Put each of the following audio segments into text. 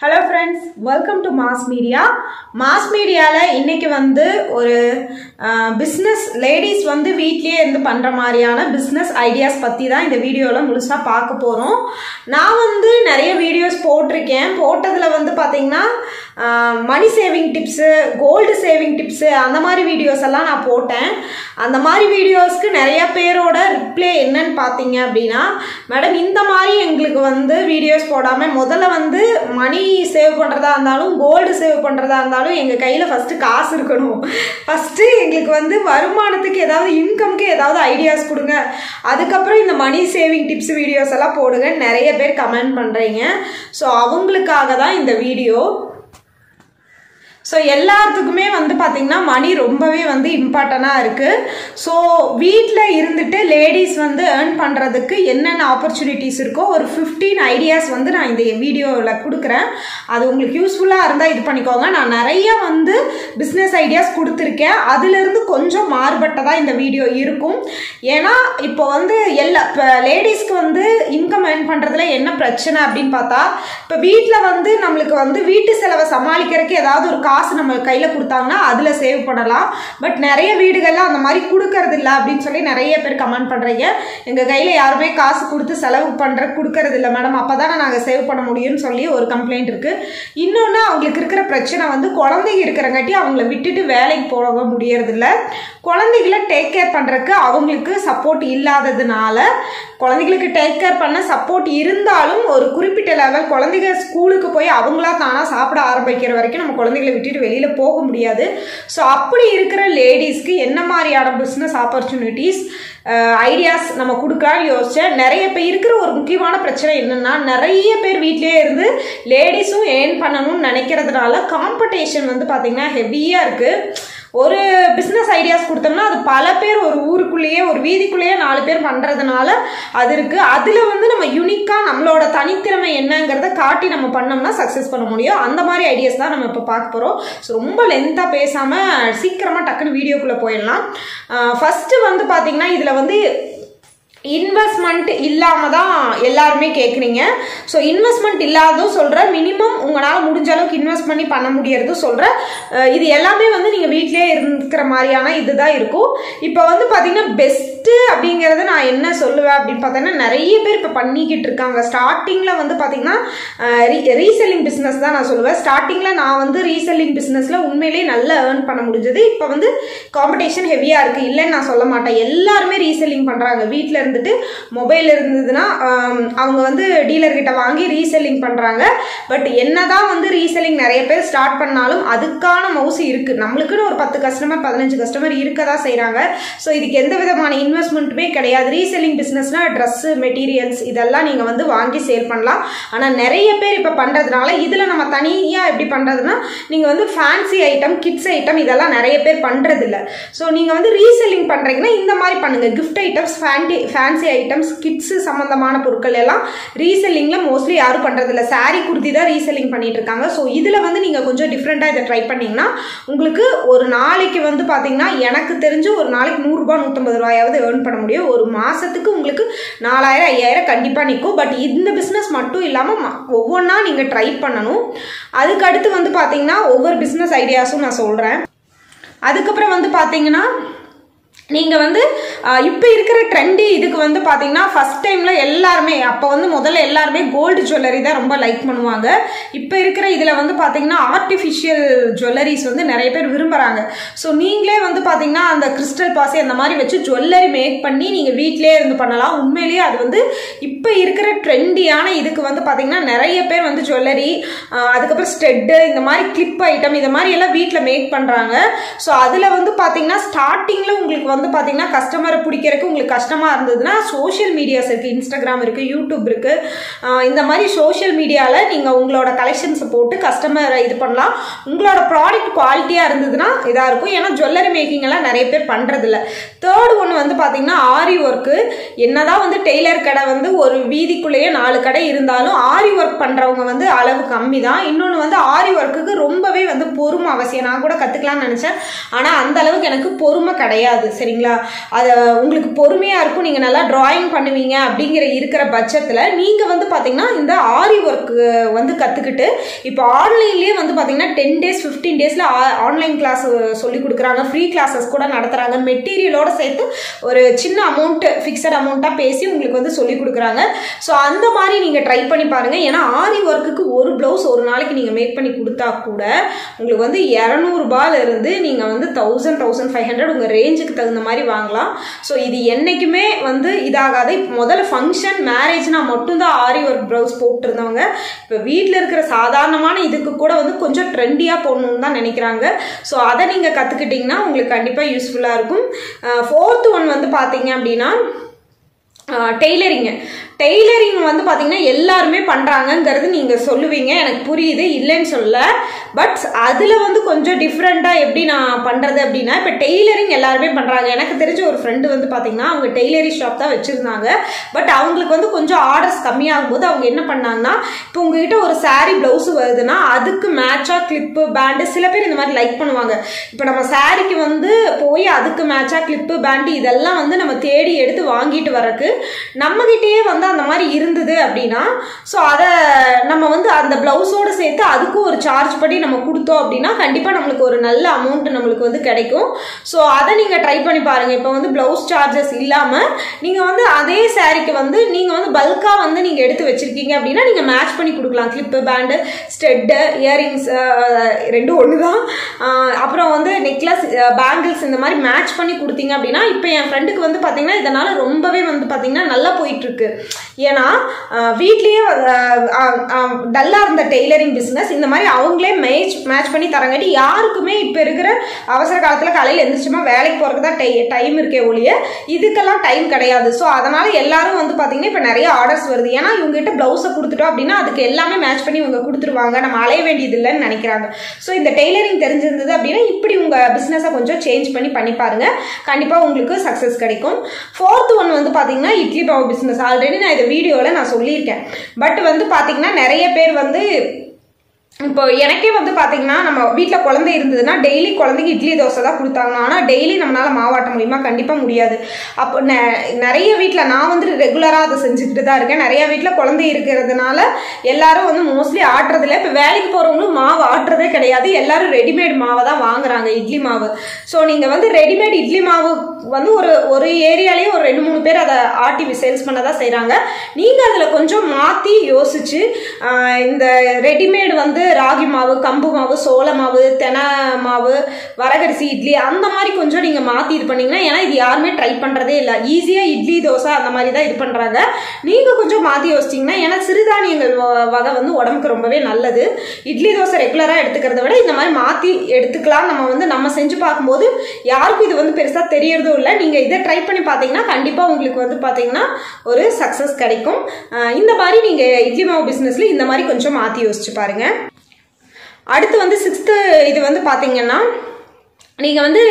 Hello friends welcome to mass media mass மீடியாவில் இன்னைக்கு வந்து ஒரு பிஸ்னஸ் லேடிஸ் வந்து வீட்லேயே இருந்து பண்ணுற மாதிரியான பிஸ்னஸ் ஐடியாஸ் பற்றி தான் இந்த வீடியோவில் முழுசாக பார்க்க போகிறோம் நான் வந்து நிறைய வீடியோஸ் போட்டிருக்கேன். போட்டதில் வந்து பார்த்தீங்கன்னா money saving tips gold saving tips அந்த மாதிரி வீடியோஸ் எல்லாம் நான் போட்டேன். அந்த மாதிரி வீடியோஸ்க்கு நிறைய பேரோட ரிப்ளை என்னன்னு பார்த்தீங்க அப்படின்னா மேடம் இந்த மாதிரி எங்களுக்கு வந்து வீடியோஸ் போடாமல் முதல்ல வந்து மணி சேவ் பண்ணுறதா இருந்தாலும் கோல்டு சேவ் பண்ணுறதா இருந்தாலும் எங்கள் கையில் ஃபஸ்ட்டு காசு இருக்கணும். ஃபஸ்ட்டு எங்களுக்கு வந்து வருமானத்துக்கு ஏதாவது இன்கம்க்கு ஏதாவது ஐடியாஸ் கொடுங்க. அதுக்கப்புறம் இந்த மணி சேவிங் டிப்ஸ் வீடியோஸ் எல்லாம் போடுங்க நிறைய பேர் கமெண்ட் பண்ணுறீங்க ஸோ அவங்களுக்காக தான் இந்த வீடியோ ஸோ எல்லாத்துக்குமே வந்து பார்த்திங்கன்னா மணி ரொம்பவே வந்து இம்பார்ட்டண்ட்டாக இருக்குது ஸோ வீட்டில் இருந்துட்டு லேடிஸ் வந்து ஏர்ன் பண்ணுறதுக்கு என்னென்ன ஆப்பர்ச்சுனிட்டிஸ் இருக்கோ ஒரு ஃபிஃப்டீன் ஐடியாஸ் வந்து நான் இந்த வீடியோவில் கொடுக்குறேன். அது உங்களுக்கு யூஸ்ஃபுல்லாக இருந்தால் இது பண்ணிக்கோங்க. நான் நிறைய வந்து பிஸ்னஸ் ஐடியாஸ் கொடுத்துருக்கேன். அதுலேருந்து கொஞ்சம் மாறுபட்டதாக இந்த வீடியோ இருக்கும். ஏன்னா இப்போ வந்து எல்லா இப்போ லேடிஸ்க்கு வந்து இன்கம் ஏர்ன் பண்ணுறதுல என்ன பிரச்சனை அப்படின்னு பார்த்தா இப்போ வீட்டில் வந்து நம்மளுக்கு வந்து வீட்டு செலவை சமாளிக்கிறதுக்கு ஏதாவது ஒரு காசு நம்ம கையில் கொடுத்தாங்கன்னா அதில் சேவ் பண்ணலாம். பட் நிறைய வீடுகளில் அந்த மாதிரி கொடுக்கறது இல்லை அப்படின்னு சொல்லி நிறைய பேர் கமெண்ட் பண்ணுறீங்க எங்கள் கையில் யாருமே காசு கொடுத்து செலவு பண்ணுற கொடுக்கறது இல்லை மேடம் அப்போ தானே நாங்கள் சேவ் பண்ண முடியும்னு சொல்லி ஒரு கம்ப்ளைண்ட் இருக்குது இன்னொன்று அவங்களுக்கு இருக்கிற பிரச்சனை வந்து குழந்தைங்க இருக்கிறங்காட்டி அவங்கள விட்டுட்டு வேலைக்கு போக முடியறதில்ல. குழந்தைகளை டேக் கேர் பண்ணுறதுக்கு அவங்களுக்கு சப்போர்ட் இல்லாததுனால குழந்தைகளுக்கு டேக் கேர் பண்ண சப்போர்ட் இருந்தாலும் ஒரு குறிப்பிட்ட லெவல் குழந்தைங்க ஸ்கூலுக்கு போய் அவங்களா தானாக சாப்பிட ஆரம்பிக்கிற வரைக்கும் நம்ம குழந்தைகளை விட்டுட்டு வெளியில் போக முடியாது. ஸோ அப்படி இருக்கிற லேடிஸ்க்கு என்ன மாதிரியான பிஸ்னஸ் ஆப்பர்ச்சுனிட்டிஸ் ஐடியாஸ் நம்ம கொடுக்கலாம்னு யோசித்தேன் நிறைய பேர் இருக்கிற ஒரு முக்கியமான பிரச்சனை என்னென்னா நிறைய பேர் வீட்டிலே இருந்து லேடிஸும் ஏர்ன் பண்ணணும்னு நினைக்கிறதுனால காம்படிஷன் வந்து பார்த்திங்கன்னா ஹெவியாக இருக்குது ஒரு பிஸ்னஸ் ஐடியாஸ் கொடுத்தோம்னா அது பல பேர் ஒரு ஊருக்குள்ளேயே ஒரு வீதிக்குள்ளேயே நாலு பேர் பண்ணுறதுனால அது இருக்குது அதில் வந்து நம்ம யூனிக்காக நம்மளோட தனித்திறமை என்னங்கிறத காட்டி நம்ம பண்ணோம்னா சக்ஸஸ் பண்ண முடியும். அந்த மாதிரி ஐடியாஸ் தான் நம்ம இப்போ பார்க்க போகிறோம் ஸோ ரொம்ப லென்த்தாக பேசாமல் சீக்கிரமாக டக்குன்னு வீடியோக்குள்ளே போயிடலாம். ஃபஸ்ட்டு வந்து பார்த்திங்கன்னா இதில் வந்து இன்வெஸ்ட்மெண்ட் இல்லாமல் தான் எல்லாருமே கேட்குறீங்க ஸோ இன்வெஸ்ட்மெண்ட் இல்லாததும் சொல்கிறேன் மினிமம் உங்களால் முடிஞ்ச அளவுக்கு இன்வெஸ்ட் பண்ணி பண்ண முடியறதும் சொல்கிறேன் இது எல்லாமே வந்து நீங்கள் வீட்டிலே இருக்கிற மாதிரியான இதுதான் இருக்கும். இப்போ வந்து பார்த்தீங்கன்னா பெஸ்ட்டு அப்படிங்கிறத நான் என்ன சொல்லுவேன் அப்படின்னு பார்த்தோன்னா நிறைய பேர் இப்போ பண்ணிக்கிட்டு இருக்காங்க. ஸ்டார்டிங்கில் வந்து பார்த்தீங்கன்னா ரீசெல்லிங் பிஸ்னஸ் தான் நான் சொல்லுவேன். ஸ்டார்டிங்கில் நான் வந்து ரீசெல்லிங் பிஸ்னஸில் உண்மையிலேயே நல்லா ஏர்ன் பண்ண முடிஞ்சது. இப்போ வந்து காம்படிஷன் ஹெவியாக இருக்குது இல்லைன்னு நான் சொல்ல மாட்டேன். எல்லாருமே ரீசெல்லிங் பண்ணுறாங்க வீட்டில் இருந்து வந்துட்டு மொபைல் இருந்ததுன்னா அவங்க வந்து டீலர்கிட்ட வாங்கி ரீசெல்லிங் பண்ணுறாங்க பட் என்னதான் வந்து ரீசெல்லிங் நிறைய பேர் ஸ்டார்ட் பண்ணாலும் அதுக்கான மவுசு இருக்குது நம்மளுக்குன்னு ஒரு பத்து கஸ்டமர் பதினஞ்சு கஸ்டமர் இருக்க தான் செய்கிறாங்க ஸோ இதுக்கு எந்த விதமான இன்வெஸ்ட்மெண்ட்டுமே கிடையாது. ரீசெல்லிங் பிஸ்னஸ்னால் ட்ரெஸ்ஸு மெட்டீரியல்ஸ் இதெல்லாம் நீங்கள் வந்து வாங்கி சேல் பண்ணலாம். ஆனால் நிறைய பேர் இப்போ பண்ணுறதுனால இதில் நம்ம தனியாக எப்படி பண்ணுறதுன்னா நீங்கள் வந்து ஃபேன்சி ஐட்டம் கிட்ஸ் ஐட்டம் இதெல்லாம் நிறைய பேர் பண்ணுறதில்ல ஸோ நீங்கள் வந்து ரீசெல்லிங் பண்ணுறீங்கன்னா இந்த மாதிரி பண்ணுங்கள் gift items fancy fancy items kids சம்மந்தமான பொருட்கள் எல்லாம் ரீசெல்லிங்கில் மோஸ்ட்லி யாரும் பண்ணுறதில்ல சாரீ குர்த்தி தான் ரீசெல்லிங் பண்ணிட்டு இருக்காங்க ஸோ இதில் வந்து நீங்கள் கொஞ்சம் டிஃப்ரெண்ட்டாக இதை ட்ரை பண்ணிங்கன்னா உங்களுக்கு ஒரு நாளைக்கு வந்து பார்த்தீங்கன்னா எனக்கு தெரிஞ்சு ஒரு நாளைக்கு நூறுரூபா நூற்றம்பது ரூபாயாவது ஏர்ன் பண்ண முடியும். ஒரு மாதத்துக்கு உங்களுக்கு நாலாயிரம் ஐயாயிரம் கண்டிப்பாக நிற்கும் பட் இந்த பிஸ்னஸ் மட்டும் இல்லாமல் ஒவ்வொன்றா நீங்கள் ட்ரை பண்ணணும். அதுக்கு அடுத்து வந்து பார்த்தீங்கன்னா ஒவ்வொரு பிஸ்னஸ் ஐடியாஸும் நான் சொல்கிறேன் அதுக்கப்புறம் வந்து பார்த்தீங்கன்னா நீங்கள் வந்து இப்போ இருக்கிற ட்ரெண்டு இதுக்கு வந்து பார்த்தீங்கன்னா ஃபஸ்ட் டைமில் எல்லாருமே அப்போ வந்து முதல்ல எல்லாருமே கோல்டு ஜுவல்லரி தான் ரொம்ப லைக் பண்ணுவாங்க. இப்போ இருக்கிற இதில் வந்து பார்த்தீங்கன்னா ஆர்டிஃபிஷியல் ஜுவல்லரிஸ் வந்து நிறைய பேர் விரும்புகிறாங்க ஸோ நீங்களே வந்து பார்த்தீங்கன்னா அந்த கிறிஸ்டல் பாசி அந்த மாதிரி வச்சு ஜுவல்லரி மேக் பண்ணி நீங்கள் வீட்டிலே இருந்து பண்ணலாம். உண்மையிலேயே அது வந்து இப்போ இருக்கிற ட்ரெண்டியான இதுக்கு வந்து பார்த்தீங்கன்னா நிறைய பேர் வந்து ஜுவல்லரி அதுக்கப்புறம் ஸ்டெட்டு இந்த மாதிரி கிளிப் ஐட்டம் இந்த மாதிரி எல்லாம் வீட்டில் மேக் பண்ணுறாங்க ஸோ அதில் வந்து பார்த்தீங்கன்னா ஸ்டார்டிங்கில் உங்களுக்கு வந்து பார்த்தீங்கன்னா கஸ்டமரை பிடிக்கிறதுக்கு உங்களுக்கு கஷ்டமாக இருந்ததுன்னா சோஷியல் மீடியாஸ் இருக்குது இன்ஸ்டாகிராம் இருக்குது யூடியூப் இருக்குது இந்த மாதிரி சோஷியல் மீடியாவில் நீங்கள் உங்களோட கலெக்ஷன்ஸை போட்டு கஸ்டமரை இது பண்ணலாம். உங்களோட ப்ராடக்ட் குவாலிட்டியாக இருந்ததுன்னா இதாக இருக்கும். ஏன்னா ஜுவல்லரி மேக்கிங் எல்லாம் நிறைய பேர் பண்ணுறதில்ல தேர்ட் ஒன்று வந்து பார்த்தீங்கன்னா ஆரி ஒர்க்கு என்னதான் வந்து டெய்லர் கடை வந்து ஒரு வீதிக்குள்ளேயே நாலு கடை இருந்தாலும் ஆரி ஒர்க் பண்ணுறவங்க வந்து அளவு கம்மி தான் இன்னொன்று வந்து ஆரி ஒர்க்குக்கு ரொம்பவே வந்து பொறுமை அவசியம். நான் கூட கற்றுக்கலாம்னு நினச்சேன். ஆனால் அந்த அளவுக்கு எனக்கு பொறுமை கிடையாது. சரி சரிங்களா? அதை உங்களுக்கு பொறுமையாக இருக்கும். நீங்கள் நல்லா ட்ராயிங் பண்ணுவீங்க அப்படிங்கிற இருக்கிற பட்சத்தில் நீங்கள் வந்து பார்த்தீங்கன்னா இந்த ஆரி ஒர்க்கு வந்து கற்றுக்கிட்டு இப்போ ஆன்லைன்லேயே வந்து பார்த்தீங்கன்னா டென் டேஸ் ஃபிஃப்டீன் டேஸில் ஆன்லைன் கிளாஸ் சொல்லி கொடுக்குறாங்க. ஃப்ரீ கிளாஸஸ் கூட நடத்துகிறாங்க மெட்டீரியலோட சேர்த்து ஒரு சின்ன அமௌண்ட்டு ஃபிக்ஸட் அமௌண்ட்டாக பேசி உங்களுக்கு வந்து சொல்லி கொடுக்குறாங்க. ஸோ அந்த மாதிரி நீங்கள் ட்ரை பண்ணி பாருங்கள் ஏன்னா ஆரி ஒர்க்குக்கு ஒரு ப்ளவுஸ் ஒரு நாளைக்கு நீங்கள் மேக் பண்ணி கொடுத்தா கூட உங்களுக்கு வந்து இரநூறுபாலேருந்து நீங்கள் வந்து தௌசண்ட் தௌசண்ட் ஃபைவ் ஹண்ட்ரட் உங்கள் ரேஞ்சுக்கு தகுந்த மாதிரி வாங்கலாம். ஸோ இது என்றைக்குமே வந்து இதாகாது. முதல்ல ஃபங்க்ஷன் மேரேஜ்னா மட்டும்தான் ஆரி ஒர்க் ப்ளவுஸ் போட்டிருந்தவங்க. இப்போ வீட்டில் இருக்கிற சாதாரணமான இதுக்கு கூட வந்து கொஞ்சம் ட்ரெண்டியாக போடணும்னு தான் நினைக்கிறாங்க. ஸோ அதை நீங்கள் கற்றுக்கிட்டிங்கன்னா உங்களுக்கு கண்டிப்பாக யூஸ்ஃபுல்லாக இருக்கும். ஃபோர்த் ஒன் வந்து பார்த்தீங்க அப்படின்னா டெய்லரிங்கு டெய்லரிங் வந்து பார்த்தீங்கன்னா எல்லாருமே பண்ணுறாங்கங்கிறது நீங்கள் சொல்லுவீங்க. எனக்கு புரியுது. இல்லைன்னு சொல்ல பட் அதில் வந்து கொஞ்சம் டிஃப்ரெண்ட்டாக எப்படி நான் பண்ணுறது அப்படின்னா இப்போ டெய்லரிங் எல்லாருமே பண்ணுறாங்க எனக்கு தெரிஞ்ச ஒரு ஃப்ரெண்டு வந்து பார்த்தீங்கன்னா அவங்க டெய்லரிங் ஷாப் தான் வச்சுருந்தாங்க. பட் அவங்களுக்கு வந்து கொஞ்சம் ஆர்டர்ஸ் கம்மியாகும் போது அவங்க என்ன பண்ணாங்கன்னா இப்போ உங்ககிட்ட ஒரு சாரீ ப்ளவுஸ் வருதுன்னா அதுக்கு மேட்சாக கிளிப்பு பேண்டு சில பேர் இந்த மாதிரி லைக் பண்ணுவாங்க. இப்போ நம்ம சாரீக்கு வந்து போய் அதுக்கு மேட்சாக கிளிப்பு பேண்டு இதெல்லாம் வந்து நம்ம தேடி எடுத்து வாங்கிட்டு வரக்கு நம்மகிட்டயே வந்து அந்த மாதிரி இருந்தது அப்படின்னா ஸோ அதை நம்ம வந்து அந்த ப்ளவுஸோடு சேர்த்து அதுக்கும் ஒரு சார்ஜ் பண்ணி நம்ம கொடுத்தோம் அப்படின்னா கண்டிப்பாக நம்மளுக்கு ஒரு நல்ல அமௌண்ட் நம்மளுக்கு வந்து கிடைக்கும். ஸோ அதை நீங்கள் ட்ரை பண்ணி பாருங்கள் இப்போ வந்து ப்ளவுஸ் சார்ஜஸ் இல்லாமல் நீங்கள் வந்து அதே சாரீக்கு வந்து நீங்கள் வந்து பல்காக வந்து நீங்கள் எடுத்து வச்சுருக்கீங்க அப்படின்னா நீங்கள் மேட்ச் பண்ணி கொடுக்கலாம். கிளிப்பு பேண்டு ஸ்டெட்டு இயரிங்ஸ் ரெண்டும் ஒன்று தான் அப்புறம் வந்து நெக்லஸ் பேங்கிள்ஸ் இந்த மாதிரி மேட்ச் பண்ணி கொடுத்தீங்க அப்படின்னா இப்போ என் ஃப்ரெண்டுக்கு வந்து பார்த்தீங்கன்னா இதனால் ரொம்ப ரொம்பவே வந்து பார்த்தீங்கன்னா நல்லா போயிட்டுருக்கு. ஏன்னா வீட்லேயே டல்லாக இருந்த டெய்லரிங் பிஸ்னஸ் இந்த மாதிரி அவங்களே மேட்ச் மேட்ச் பண்ணி தரங்காட்டி யாருக்குமே இப்போ இருக்கிற அவசர காலத்தில் காலையில் எந்திரிச்சுமா வேலைக்கு போகிறதுக்கு தான் டை டைம் இருக்கே ஒழிய இதுக்கெல்லாம் டைம் கிடையாது. ஸோ அதனால் எல்லாரும் வந்து பார்த்தீங்கன்னா இப்போ நிறைய ஆர்டர்ஸ் வருது. ஏன்னா இவங்ககிட்ட ப்ளவுஸை கொடுத்துட்டோம் அப்படின்னா அதுக்கு எல்லாமே மேட்ச் பண்ணி இவங்க கொடுத்துருவாங்க. நம்ம அலைய வேண்டியது இல்லைன்னு நினைக்கிறாங்க. ஸோ இந்த டெய்லரிங் தெரிஞ்சிருந்தது அப்படின்னா இப்படி உங்கள் பிஸ்னஸை கொஞ்சம் சேஞ்ச் பண்ணி பண்ணி பாருங்க. கண்டிப்பாக உங்களுக்கு சக்ஸஸ் கிடைக்கும். ஃபோர்த் ஒன் வந்து பார்த்தீங்கன்னா இட்லி மாவு பிஸ்னஸ் ஆல்ரெடி நான் இந்த வீடியோவில் நான் சொல்லியிருக்கேன். பட் வந்து பார்த்தீங்கன்னா நிறைய பேர் வந்து இப்போ எனக்கே வந்து பார்த்தீங்கன்னா நம்ம வீட்டில் குழந்தை இருந்ததுன்னா டெய்லி குழந்தைக்கு இட்லி தோசை தான் கொடுத்தாங்க ஆனால் டெய்லி நம்மளால் மாவாட்ட முடியுமா? கண்டிப்பாக முடியாது. அப்போ நெ- நிறைய வீட்டில் நான் வந்து ரெகுலராக அதை செஞ்சுக்கிட்டு தான் இருக்கேன். நிறைய வீட்டில் குழந்தை இருக்கிறதுனால எல்லாரும் வந்து மோஸ்ட்லி ஆட்டுறதில்ல. இப்போ வேலைக்கு போகிறவங்களும் மாவு ஆட்டுறதே கிடையாது. எல்லாரும் ரெடிமேட் மாவை தான் வாங்குறாங்க இட்லி மாவு. ஸோ நீங்கள் வந்து ரெடிமேட் இட்லி மாவு வந்து ஒரு ஒரு ஏரியாலேயே ஒரு ரெண்டு மூணு பேர் அதை ஆட்டி சேல்ஸ் பண்ண தான் செய்கிறாங்க நீங்கள் அதில் கொஞ்சம் மாற்றி யோசிச்சு இந்த ரெடிமேடு வந்து ராகி மாவு கம்பு மாவு சோள மாவு தென மாவு வரகரிசி இட்லி அந்த மாதிரி கொஞ்சம் நீங்கள் மாற்றி இது பண்ணிங்கன்னா ஏன்னா இது யாருமே ட்ரை பண்ணுறதே இல்லை. ஈஸியாக இட்லி தோசை அந்த மாதிரி தான் இது பண்ணுறாங்க நீங்கள் கொஞ்சம் மாற்றி யோசிச்சிங்கன்னா ஏன்னா சிறுதானியங்கள் வ- வகை வந்து உடம்புக்கு ரொம்பவே நல்லது. இட்லி தோசை ரெகுலராக எடுத்துக்கிறத விட இந்த மாதிரி மாற்றி எடுத்துக்கலாம். நம்ம வந்து நம்ம செஞ்சு பார்க்கும்போது யாருக்கும் இது வந்து பெருசாக தெரியறதும் இல்லை. நீங்கள் இதை ட்ரை பண்ணி பார்த்தீங்கன்னா கண்டிப்பாக உங்களுக்கு வந்து பார்த்தீங்கன்னா ஒரு சக்ஸஸ் கிடைக்கும். இந்த மாதிரி நீங்கள் இட்லி மாவு பிஸ்னஸில் இந்த மாதிரி கொஞ்சம் மாற்றி யோசிச்சு பாருங்கள் அடுத்து வந்து சிக்ஸ்த்து இது வந்து பார்த்தீங்கன்னா நீங்கள் வந்து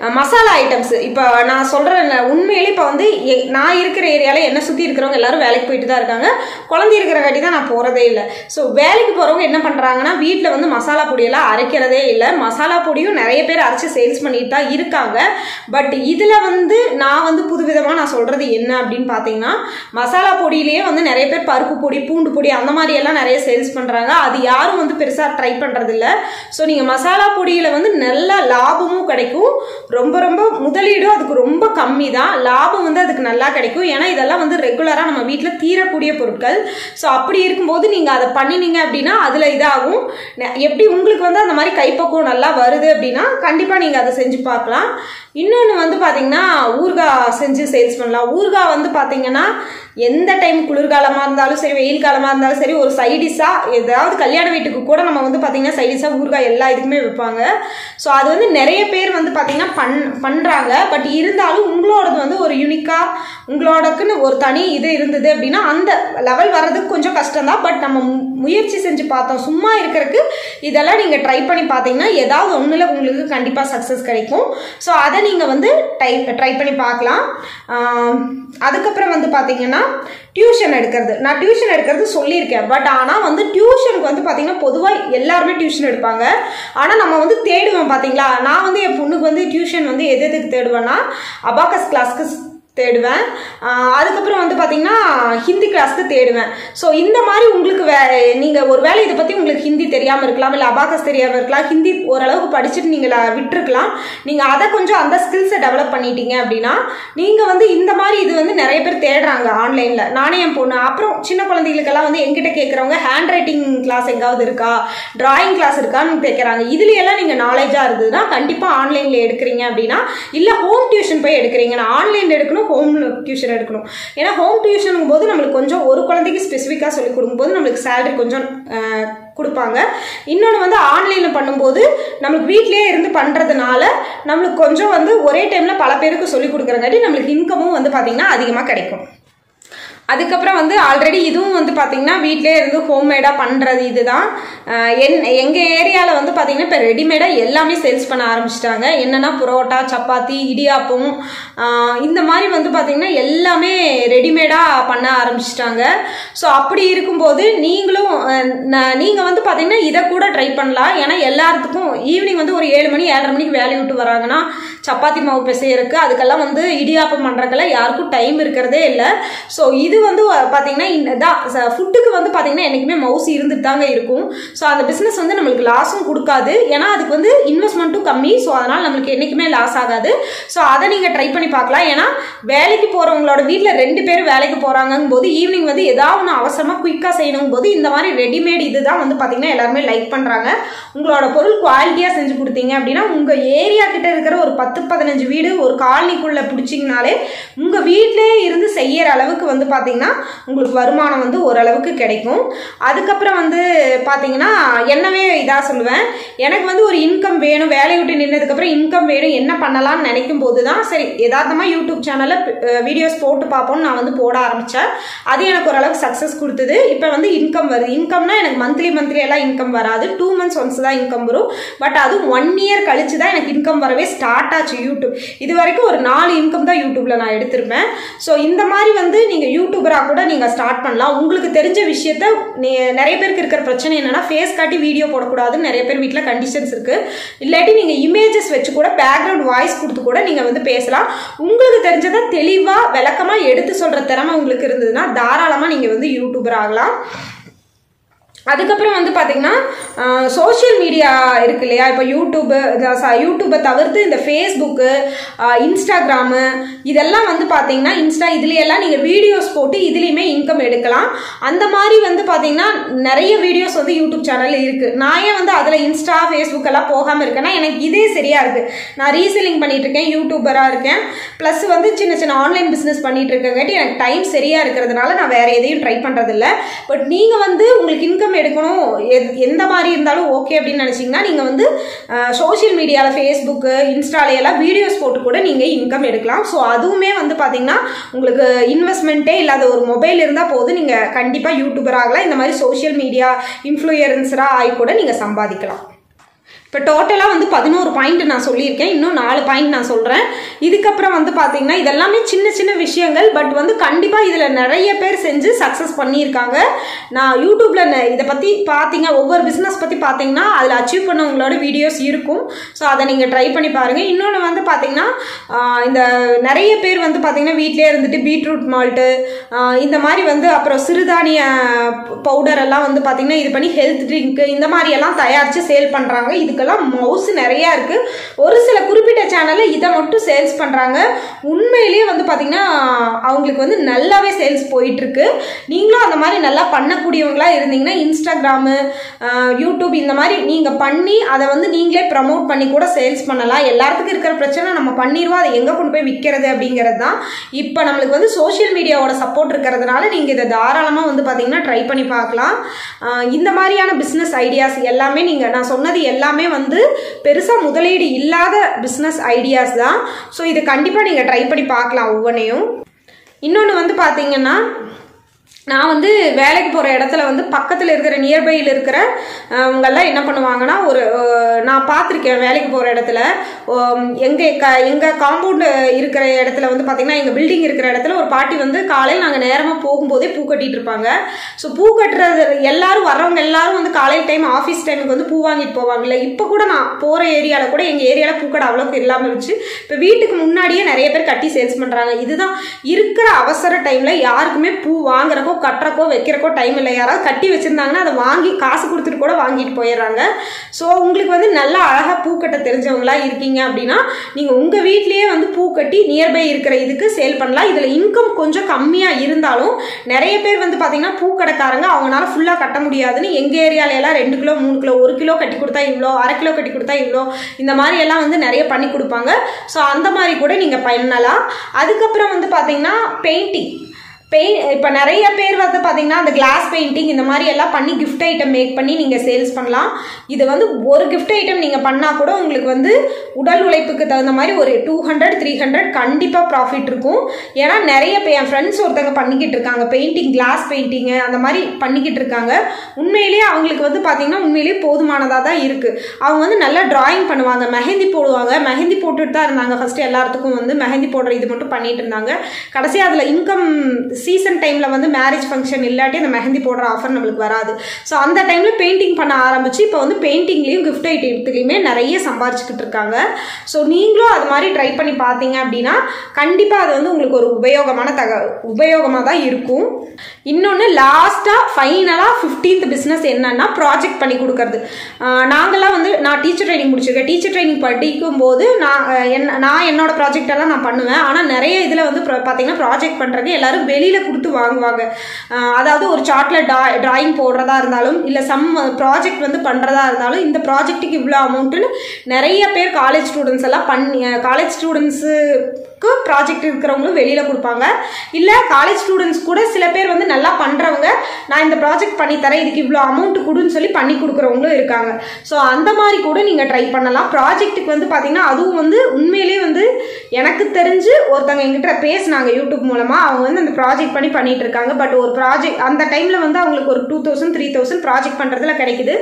மசாலா ஐட்டம்ஸ் இப்போ நான் சொல்கிறேன் உண்மையிலே இப்போ வந்து எ- நான் இருக்கிற ஏரியாவில் என்னை சுற்றி இருக்கிறவங்க எல்லாரும் வேலைக்கு போயிட்டு தான் இருக்காங்க. குழந்தை இருக்கிற காட்டி தான் நான் போகிறதே இல்லை. ஸோ வேலைக்கு போகிறவங்க என்ன பண்ணுறாங்கன்னா வீட்டில் வந்து மசாலா பொடியெல்லாம் அரைக்கிறதே இல்லை. மசாலா பொடியும் நிறைய பேர் அரைச்சி சேல்ஸ் பண்ணிட்டு தான் இருக்காங்க. பட் இதில் வந்து நான் வந்து புதுவிதமாக நான் சொல்கிறது என்ன அப்படின்னு பார்த்தீங்கன்னா மசாலா பொடியிலேயே வந்து நிறைய பேர் பருப்பு பொடி பூண்டு பொடி அந்த மாதிரி எல்லாம் நிறைய சேல்ஸ் பண்ணுறாங்க அது யாரும் வந்து பெருசாக ட்ரை பண்ணுறதில்ல ஸோ நீங்கள் மசாலா பொடியில் வந்து நல்ல லாபமும் கிடைக்கும். ரொம்ப ரொம்ப முதலீடும் அதுக்கு ரொம்ப கம்மி தான் லாபம் வந்து அதுக்கு நல்லா கிடைக்கும். ஏன்னா இதெல்லாம் வந்து ரெகுலராக நம்ம வீட்டில் தீரக்கூடிய பொருட்கள். ஸோ அப்படி இருக்கும்போது நீங்கள் அதை பண்ணினீங்க அப்படின்னா அதில் இதாகும். நெ- எப்படி உங்களுக்கு வந்து அந்த மாதிரி கைப்பக்குவம் நல்லா வருது அப்படின்னா கண்டிப்பாக நீங்கள் அதை செஞ்சு பார்க்கலாம். இன்னொன்று வந்து பார்த்தீங்கன்னா ஊறுகாய் செஞ்சு சேல்ஸ் பண்ணலாம். ஊறுகாய் வந்து பார்த்தீங்கன்னா எந்த டைம் குளிர்காலமாக இருந்தாலும் சரி வெயில் காலமாக இருந்தாலும் சரி ஒரு சைடிஷாக ஏதாவது கல்யாண வீட்டுக்கு கூட நம்ம வந்து பார்த்தீங்கன்னா சைடிஷாக ஊறுகாய் எல்லா இதுக்குமே வைப்பாங்க. ஸோ அது வந்து நிறைய பேர் வந்து பார்த்தீங்கன்னா பண் பண்ணுறாங்க பட் இருந்தாலும் உங்களோடது வந்து ஒரு யூனிக்காக உங்களோடக்குன்னு ஒரு தனி இது இருந்தது அப்படின்னா அந்த லெவல் வர்றதுக்கு கொஞ்சம் கஷ்டம் தான் பட் நம்ம முயற்சி செஞ்சு பார்த்தோம். சும்மா இருக்கிறதுக்கு இதெல்லாம் நீங்கள் ட்ரை பண்ணி பார்த்தீங்கன்னா ஏதாவது ஒன்றில் உங்களுக்கு கண்டிப்பாக சக்ஸஸ் கிடைக்கும். ஸோ அதை நீங்கள் வந்து டை ட்ரை பண்ணி பார்க்கலாம். அதுக்கப்புறம் வந்து பார்த்தீங்கன்னா டியூஷன் எடுக்கிறது. நான் டியூஷன் எடுக்கிறது சொல்லியிருக்கேன். பட் ஆனால் வந்து டியூஷனுக்கு வந்து பார்த்தீங்கன்னா பார்த்தீங்கன்னா பொதுவாக எல்லாருமே டியூஷன் எடுப்பாங்க. ஆனால் நம்ம வந்து தேடுவோம் பார்த்தீங்களா? நான் வந்து என் பொண்ணுக்கு வந்து டியூஷன் வந்து எது எதுக்கு தேடுவேன்னா அபாக்கஸ் கிளாஸ்க்கு தேடுவேன். அதுக்கப்புறம் வந்து பார்த்தீங்கன்னா ஹிந்தி கிளாஸ்க்கு தேடுவேன். ஸோ இந்த மாதிரி உங்களுக்கு வே நீங்கள் ஒரு வேலை இதை பற்றி உங்களுக்கு ஹிந்தி தெரியாமல் இருக்கலாம் இல்லை அபாகஸ் தெரியாமல் இருக்கலாம் ஹிந்தி ஓரளவுக்கு படிச்சுட்டு நீங்கள் விட்டுருக்கலாம். நீங்கள் அதை கொஞ்சம் அந்த ஸ்கில்ஸை டெவலப் பண்ணிட்டீங்க அப்படின்னா நீங்கள் வந்து இந்த மாதிரி இது வந்து நிறைய பேர் தேடுறாங்க ஆன்லைனில் நானே என் பொண்ணு அப்புறம் சின்ன குழந்தைகளுக்கெல்லாம் வந்து எங்கிட்ட கேட்குறவங்க ஹேண்ட் ரைட்டிங் கிளாஸ் எங்காவது இருக்கா டிராயிங் கிளாஸ் இருக்கான்னு கேட்குறாங்க இதுலையெல்லாம் நீங்கள் நாலேஜாக இருந்ததுன்னா கண்டிப்பாக ஆன்லைனில் எடுக்கிறீங்க அப்படின்னா இல்லை ஹோம் டியூஷன் போய் எடுக்கிறீங்க. நான் ஆன்லைனில் எடுக்கணும் ஹோம் டியூஷன் எடுக்கணும். ஏன்னா ஹோம் டியூஷனுங்கும் போது நம்மளுக்கு கொஞ்சம் ஒரு குழந்தைக்கு ஸ்பெசிஃபிக்காக சொல்லி கொடுக்கும்போது நம்மளுக்கு சேலரி கொஞ்சம் கொடுப்பாங்க. இன்னொன்று வந்து ஆன்லைனில் பண்ணும்போது நம்மளுக்கு வீட்லேயே இருந்து பண்ணுறதுனால நம்மளுக்கு கொஞ்சம் வந்து ஒரே டைமில் பல பேருக்கு சொல்லி கொடுக்குறங்காட்டி நம்மளுக்கு இன்கமும் வந்து பார்த்திங்கன்னா அதிகமாக கிடைக்கும். அதுக்கப்புறம் வந்து ஆல்ரெடி இதுவும் வந்து பார்த்தீங்கன்னா வீட்டிலே இருந்து ஹோம்மேடாக பண்ணுறது இதுதான். என் எங்கள் ஏரியாவில் வந்து பார்த்தீங்கன்னா இப்போ ரெடிமேடாக எல்லாமே சேல்ஸ் பண்ண ஆரம்பிச்சிட்டாங்க. என்னென்னா புரோட்டா சப்பாத்தி இடியாப்பம் இந்த மாதிரி வந்து பார்த்தீங்கன்னா எல்லாமே ரெடிமேடாக பண்ண ஆரம்பிச்சிட்டாங்க. ஸோ அப்படி இருக்கும்போது நீங்களும் நீங்கள் வந்து பார்த்தீங்கன்னா இதை கூட ட்ரை பண்ணலாம். ஏன்னா எல்லாத்துக்கும் ஈவினிங் வந்து ஒரு ஏழு மணி ஏழரை மணிக்கு வேலையை விட்டு வராங்கன்னா சப்பாத்தி மாவு பிசையறதுக்கு அதுக்கெல்லாம் வந்து இடியாப்பம் பண்ணுறதுக்கெல்லாம் யாருக்கும் டைம் இருக்கிறதே இல்லை. ஸோ இது வந்து பார்த்தீங்கன்னா இதான் ஃபுட்டுக்கு வந்து பார்த்தீங்கன்னா என்றைக்குமே மவுஸ் இருந்துட்டு தாங்க இருக்கும். ஸோ அந்த பிஸ்னஸ் வந்து நம்மளுக்கு லாஸும் கொடுக்காது. ஏன்னா அதுக்கு வந்து இன்வெஸ்ட்மெண்ட்டும் கம்மி. ஸோ அதனால் நம்மளுக்கு என்றைக்குமே லாஸ் ஆகாது. ஸோ அதை நீங்கள் ட்ரை பண்ணி பார்க்கலாம். ஏன்னா வேலைக்கு போகிறவங்களோட வீட்டில் ரெண்டு பேர் வேலைக்கு போகிறாங்கும் போது ஈவினிங் வந்து ஏதாவது ஒன்று அவசரமாக குயிக்காக செய்யணும் போது இந்த மாதிரி ரெடிமேட் இதுதான் வந்து பார்த்தீங்கன்னா எல்லாருமே லைக் பண்ணுறாங்க உங்களோட பொருள் குவாலிட்டியாக செஞ்சு கொடுத்தீங்க அப்படின்னா உங்கள் ஏரியா கிட்ட இருக்கிற ஒரு பத்து பதினஞ்சு வீடு ஒரு காலனிக்குள்ளே பிடிச்சிங்கனாலே உங்கள் வீட்டிலே இருந்து செய்யற அளவுக்கு வந்து பார்த்தீங்கன்னா பார்த்தீங்கன்னா உங்களுக்கு வருமானம் வந்து ஓரளவுக்கு கிடைக்கும். அதுக்கப்புறம் வந்து பார்த்தீங்கன்னா என்னவே இதாக சொல்லுவேன். எனக்கு வந்து ஒரு இன்கம் வேணும் வேலையை விட்டு நின்றதுக்கப்புறம் இன்கம் வேணும் என்ன பண்ணலாம்னு நினைக்கும் போது தான் சரி யதார்த்தமாக யூடியூப் சேனலில் வீடியோஸ் போட்டு பார்ப்போம்னு நான் வந்து போட ஆரம்பித்தேன் அது எனக்கு ஓரளவுக்கு சக்ஸஸ் கொடுத்தது. இப்போ வந்து இன்கம் வருது. இன்கம்னா எனக்கு மந்த்லி மந்த்லி எல்லாம் இன்கம் வராது. டூ மந்த்ஸ் ஒன்ஸ் தான் இன்கம் வரும். பட் அதுவும் ஒன் இயர் கழிச்சு தான் எனக்கு இன்கம் வரவே ஸ்டார்ட் ஆச்சு யூடியூப் இது வரைக்கும் ஒரு நாலு இன்கம் தான் யூடியூப்பில் நான் எடுத்திருப்பேன். ஸோ இந்த மாதிரி வந்து நீங்கள் யூடியூப் யூடியூபராக கூட நீங்கள் ஸ்டார்ட் பண்ணலாம். உங்களுக்கு தெரிஞ்ச விஷயத்த நீ நிறைய பேருக்கு இருக்கிற பிரச்சனை என்னென்னா ஃபேஸ் காட்டி வீடியோ போடக்கூடாதுன்னு நிறைய பேர் வீட்டில் கண்டிஷன்ஸ் இருக்குது இல்லாட்டி நீங்கள் இமேஜஸ் வச்சு கூட பேக்ரவுண்ட் வாய்ஸ் கொடுத்து கூட நீங்கள் வந்து பேசலாம். உங்களுக்கு தெரிஞ்சதை தெளிவாக விளக்கமாக எடுத்து சொல்கிற திறமை உங்களுக்கு இருந்ததுன்னா தாராளமாக நீங்கள் வந்து யூடியூபர் ஆகலாம் அதுக்கப்புறம் வந்து பார்த்தீங்கன்னா சோஷியல் மீடியா இருக்கு இல்லையா? இப்போ யூடியூப்பு யூடியூப்பை தவிர்த்து இந்த ஃபேஸ்புக்கு இன்ஸ்டாகிராமு இதெல்லாம் வந்து பார்த்தீங்கன்னா இன்ஸ்டா இதுலையெல்லாம் நீங்கள் வீடியோஸ் போட்டு இதுலேயுமே இன்கம் எடுக்கலாம். அந்த மாதிரி வந்து பார்த்தீங்கன்னா நிறைய வீடியோஸ் வந்து யூடியூப் சேனலில் இருக்குது நான் ஏன் வந்து அதில் இன்ஸ்டா ஃபேஸ்புக் எல்லாம் போகாமல் இருக்கேன்னா எனக்கு இதே சரியாக இருக்குது நான் ரீசெல்லிங் பண்ணிகிட்ருக்கேன் இருக்கேன் யூடியூபராக இருக்கேன். ப்ளஸ் வந்து சின்ன சின்ன ஆன்லைன் பிஸ்னஸ் பண்ணிகிட்டு இருக்கங்காட்டி எனக்கு டைம் சரியாக இருக்கிறதுனால நான் வேறு எதையும் ட்ரை பண்ணுறதில்ல பட் நீங்கள் வந்து உங்களுக்கு இன்கம் எடுக்கணும் எத்- எந்த மாதிரி இருந்தாலும் ஓகே அப்படின்னு நினச்சிங்கன்னா நீங்கள் வந்து சோஷியல் மீடியாவில் ஃபேஸ்புக்கு இன்ஸ்டாலையெல்லாம் வீடியோஸ் போட்டு கூட நீங்கள் இன்கம் எடுக்கலாம். ஸோ அதுவுமே வந்து பார்த்தீங்கன்னா உங்களுக்கு இன்வெஸ்ட்மெண்ட்டே இல்லாத ஒரு மொபைல் இருந்தால் போதும். நீங்கள் கண்டிப்பாக யூடியூபர் ஆகலாம். இந்த மாதிரி சோஷியல் மீடியா இன்ஃப்ளூயன்சராக ஆகி கூட நீங்கள் சம்பாதிக்கலாம். இப்போ டோட்டலாக வந்து பதினோரு பாயிண்ட் நான் சொல்லியிருக்கேன். இன்னும் நாலு பாயிண்ட் நான் சொல்கிறேன் இதுக்கப்புறம் வந்து பார்த்தீங்கன்னா இதெல்லாமே சின்ன சின்ன விஷயங்கள். பட் வந்து கண்டிப்பாக இதில் நிறைய பேர் செஞ்சு சக்ஸஸ் பண்ணியிருக்காங்க. நான் யூடியூப்பில் இதை பற்றி பார்த்தீங்க ஒவ்வொரு பிஸ்னஸ் பற்றி பார்த்தீங்கன்னா அதில் அச்சீவ் பண்ணவங்களோட வீடியோஸ் இருக்கும். ஸோ அதை நீங்கள் ட்ரை பண்ணி பாருங்கள் இன்னொன்று வந்து பார்த்தீங்கன்னா இந்த நிறைய பேர் வந்து பார்த்தீங்கன்னா வீட்டிலே இருந்துட்டு பீட்ரூட் மால்ட்டு இந்த மாதிரி வந்து அப்புறம் சிறுதானிய பவுடர் எல்லாம் வந்து பார்த்தீங்கன்னா இது பண்ணி ஹெல்த் ட்ரிங்க்கு இந்த மாதிரி எல்லாம் தயாரித்து சேல் பண்ணுறாங்க இதுக்கு இதுக்கெல்லாம் மவுஸ் நிறையா இருக்குது ஒரு சில குறிப்பிட்ட சேனலில் இதை மட்டும் சேல்ஸ் பண்ணுறாங்க உண்மையிலேயே வந்து பார்த்திங்கன்னா அவங்களுக்கு வந்து நல்லாவே சேல்ஸ் போயிட்டுருக்கு. நீங்களும் அந்த மாதிரி நல்லா பண்ணக்கூடியவங்களாக இருந்தீங்கன்னா இன்ஸ்டாகிராமு யூடியூப் இந்த மாதிரி நீங்கள் பண்ணி அதை வந்து நீங்களே ப்ரமோட் பண்ணி கூட சேல்ஸ் பண்ணலாம். எல்லாத்துக்கும் இருக்கிற பிரச்சனை நம்ம பண்ணிடுவோம். அதை எங்கே கொண்டு போய் விற்கிறது அப்படிங்கிறது தான். இப்போ நம்மளுக்கு வந்து சோஷியல் மீடியாவோட சப்போர்ட் இருக்கிறதுனால நீங்கள் இதை தாராளமாக வந்து பார்த்திங்கன்னா ட்ரை பண்ணி பார்க்கலாம். இந்த மாதிரியான பிஸ்னஸ் ஐடியாஸ் எல்லாமே நீங்கள் நான் சொன்னது எல்லாமே வந்து பெருசாக முதலீடு இல்லாத பிஸ்னஸ் ஐடியாஸ் தான். ஸோ இது கண்டிப்பாக நீங்கள் ட்ரை பண்ணி பார்க்கலாம் ஒவ்வொன்றையும் இன்னொன்று வந்து பார்த்தீங்கன்னா நான் வந்து வேலைக்கு போகிற இடத்துல வந்து பக்கத்தில் இருக்கிற நியர்பையில் இருக்கிற அவங்கெல்லாம் என்ன பண்ணுவாங்கன்னா ஒரு நான் பார்த்துருக்கேன் வேலைக்கு போகிற இடத்துல. எங்கள் க எங்கள் காம்பவுண்டு இருக்கிற இடத்துல வந்து பார்த்திங்கன்னா எங்கள் பில்டிங் இருக்கிற இடத்துல ஒரு பாட்டி வந்து காலையில் நாங்கள் நேரமாக போகும்போதே பூ கட்டிகிட்டு இருப்பாங்க. ஸோ பூ கட்டுறது எல்லாரும் வர்றவங்க எல்லாரும் வந்து காலையில் டைம் ஆஃபீஸ் டைமுக்கு வந்து பூ வாங்கிட்டு போவாங்கல்ல இப்போ கூட நான் போகிற ஏரியாவில் கூட எங்கள் ஏரியாவில் பூக்கடை அவ்வளோக்கு இல்லாமல் இருந்துச்சு. இப்போ வீட்டுக்கு முன்னாடியே நிறைய பேர் கட்டி சேல்ஸ் பண்ணுறாங்க இதுதான் இருக்கிற அவசர டைமில் யாருக்குமே பூ வாங்குறக்கோ கட்டுறக்கோ வைக்கிறக்கோ டைம் இல்லை. யாராவது கட்டி வச்சுருந்தாங்கன்னா அதை வாங்கி காசு கொடுத்துட்டு கூட வாங்கிட்டு போயிடுறாங்க. ஸோ உங்களுக்கு வந்து நல்லா அழகாக பூ கட்ட தெரிஞ்சவங்களா இருக்கீங்க அப்படின்னா நீங்கள் உங்கள் வீட்லேயே வந்து பூ கட்டி நியர்பை இருக்கிற இதுக்கு சேல் பண்ணலாம். இதில் இன்கம் கொஞ்சம் கம்மியாக இருந்தாலும் நிறைய பேர் வந்து பார்த்தீங்கன்னா பூக்கடைக்காரங்க அவங்களால ஃபுல்லாக கட்ட முடியாதுன்னு எங்கள் ஏரியால எல்லாம் ரெண்டு கிலோ மூணு கிலோ ஒரு கிலோ கட்டி கொடுத்தா இவ்வளோ அரை கிலோ கட்டி கொடுத்தா இவ்வளோ இந்த மாதிரி எல்லாம் வந்து நிறைய பண்ணி கொடுப்பாங்க. ஸோ அந்த மாதிரி கூட நீங்கள் பண்ணலாம். அதுக்கப்புறம் வந்து பார்த்தீங்கன்னா பெயிண்டிங் பெயிண்ட் இப்போ நிறைய பேர் வந்து பார்த்தீங்கன்னா அந்த கிளாஸ் பெயிண்டிங் இந்த மாதிரி எல்லாம் பண்ணி கிஃப்ட் ஐட்டம் மேக் பண்ணி நீங்கள் சேல்ஸ் பண்ணலாம். இது வந்து ஒரு கிஃப்ட் ஐட்டம் நீங்கள் பண்ணால் கூட உங்களுக்கு வந்து உடல் உழைப்புக்கு தகுந்த மாதிரி ஒரு டூ ஹண்ட்ரட் த்ரீ ஹண்ட்ரட் கண்டிப்பாக ப்ராஃபிட் இருக்கும். ஏன்னா நிறைய பே என் ஃப்ரெண்ட்ஸ் ஒருத்தங்க பண்ணிக்கிட்டு இருக்காங்க. பெயிண்டிங் கிளாஸ் பெயிண்டிங்கு அந்த மாதிரி பண்ணிக்கிட்டு இருக்காங்க. உண்மையிலேயே அவங்களுக்கு வந்து பார்த்தீங்கன்னா உண்மையிலேயே போதுமானதாக தான் இருக்குது அவங்க வந்து நல்லா டிராயிங் பண்ணுவாங்க. மெஹந்தி போடுவாங்க. மெஹந்தி போட்டுட்டு தான் இருந்தாங்க. ஃபஸ்ட்டு எல்லாத்துக்கும் வந்து மெஹந்தி போடுற இது மட்டும் பண்ணிட்டு இருந்தாங்க. கடைசியாக அதில் இன்கம் சீசன் டைமில் வந்து மேரேஜ் ஃபங்க்ஷன் இல்லாட்டி அந்த மெஹந்தி போடுற ஆஃபர் நம்மளுக்கு வராது. ஸோ அந்த டைமில் பெயிண்டிங் பண்ண ஆரம்பிச்சு இப்போ வந்து பெயிண்டிங்லேயும் கிஃப்ட் ஐட்டத்துலேயுமே நிறைய சம்பாரிச்சுக்கிட்டு இருக்காங்க. ஸோ நீங்களும் அது மாதிரி ட்ரை பண்ணி பார்த்தீங்க அப்படின்னா கண்டிப்பாக அது வந்து உங்களுக்கு ஒரு உபயோகமான தக உபயோகமாக தான் இருக்கும். இன்னொன்று லாஸ்ட்டாக ஃபைனலாக ஃபிஃப்டீன்த் பிஸ்னஸ் என்னன்னா ப்ராஜெக்ட் பண்ணி கொடுக்கறது. ஆஹ் வந்து நான் டீச்சர் ட்ரைனிங் முடிச்சிருக்கேன். டீச்சர் ட்ரைனிங் படிக்கும் போது நான் என்ன நான் என்னோட ப்ராஜெக்டெல்லாம் நான் பண்ணுவேன். ஆனால் நிறைய இதில் வந்து pro- பார்த்தீங்கன்னா ப்ராஜெக்ட் பண்ணுறது எல்லாரும் வெளியில் கொடுத்து வாங்குவாங்க. அதாவது ஒரு சார்ட்டில் டா ட்ராயிங் போடுறதா இருந்தாலும் இல்லை சம் ப்ராஜெக்ட் வந்து பண்ணுறதா இருந்தாலும் இந்த ப்ராஜெக்ட்டுக்கு இவ்வளோ அமௌண்ட்டுன்னு நிறைய பேர் காலேஜ் ஸ்டூடெண்ட்ஸ் எல்லாம் பண்ணி காலேஜ் ஸ்டூடெண்ட்ஸு ஸ்டூடெண்ட்ஸ்க்கு ப்ராஜெக்ட் இருக்கிறவங்களும் வெளியில் கொடுப்பாங்க. இல்லை காலேஜ் ஸ்டூடெண்ட்ஸ் கூட சில பேர் வந்து நல்லா பண்ணுறவங்க நான் இந்த ப்ராஜெக்ட் பண்ணித்தரேன் இதுக்கு இவ்வளோ அமௌண்ட் கொடுன்னு சொல்லி பண்ணி கொடுக்குறவங்களும் இருக்காங்க. ஸோ அந்த மாதிரி கூட நீங்கள் ட்ரை பண்ணலாம். ப்ராஜெக்ட்டுக்கு வந்து பார்த்தீங்கன்னா அதுவும் வந்து உண்மையிலேயே வந்து எனக்கு தெரிஞ்சு ஒருத்தவங்க எங்கிட்ட பேசினாங்க யூடியூப் மூலமாக அவங்க வந்து அந்த ப்ராஜெக்ட் பண்ணி பண்ணிட்டு இருக்காங்க. பட் ஒரு ப்ராஜெக்ட் அந்த டைமில் வந்து அவங்களுக்கு ஒரு two thousand three thousand project பண்ணுறதுல கிடைக்குது.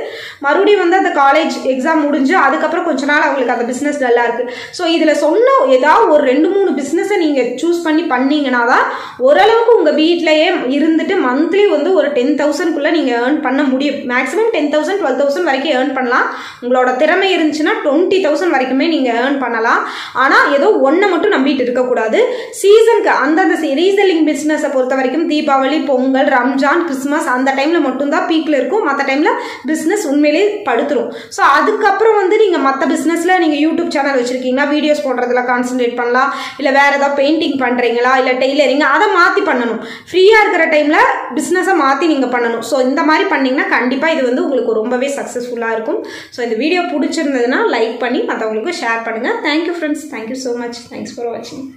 மறுபடியும் வந்து அந்த காலேஜ் எக்ஸாம் முடிஞ்சு அதுக்கப்புறம் கொஞ்ச நாள் அவங்களுக்கு அந்த பிஸ்னஸ் நல்லா இருக்குது ஸோ இதில் சொன்ன ஏதாவது ஒரு ரெண்டு மூணு மூணு பிஸ்னஸை நீங்கள் சூஸ் பண்ணி பண்ணீங்கன்னா தான் ஓரளவுக்கு உங்கள் வீட்டிலையே இருந்துட்டு மந்த்லி வந்து ஒரு டென் தௌசண்ட்குள்ளே நீங்கள் ஏர்ன் பண்ண முடியும். Maximum ten thousand twelve thousand வரைக்கும் ஏர்ன் பண்ணலாம். உங்களோட திறமை இருந்துச்சுன்னா டுவெண்ட்டி தௌசண்ட் வரைக்குமே நீங்கள் ஏர்ன் பண்ணலாம். ஆனால் ஏதோ ஒன்றை மட்டும் நம்பிட்டு இருக்கக்கூடாது சீசனுக்கு அந்தந்த ரீசெல்லிங் பிஸ்னஸை பொறுத்த வரைக்கும் தீபாவளி பொங்கல் ரம்ஜான் கிறிஸ்மஸ் அந்த டைமில் மட்டும்தான் பீக்கில் இருக்கும். மற்ற டைமில் பிஸ்னஸ் உண்மையிலே படுத்துரும். ஸோ அதுக்கப்புறம் வந்து நீங்கள் மற்ற பிஸ்னஸில் நீங்கள் யூடியூப் சேனல் வச்சுருக்கீங்கன்னா வீடியோஸ் போடுறதுல கான்சென்ட்ரேட் பண்ணலாம். இல்லை வேறு ஏதாவது பெயிண்டிங் பண்ணுறீங்களா இல்லை டெய்லரிங் அதை மாற்றி பண்ணணும். ஃப்ரீயாக இருக்கிற டைமில் பிஸ்னஸை மாற்றி நீங்கள் பண்ணணும். ஸோ இந்த மாதிரி பண்ணிங்கன்னா கண்டிப்பாக இது வந்து உங்களுக்கு ரொம்பவே சக்ஸஸ்ஃபுல்லாக இருக்கும். ஸோ இந்த வீடியோ பிடிச்சிருந்ததுன்னா லைக் பண்ணி மற்றவங்களுக்கு ஷேர் பண்ணுங்கள் thank you friends thank you so much thanks for வாட்சிங்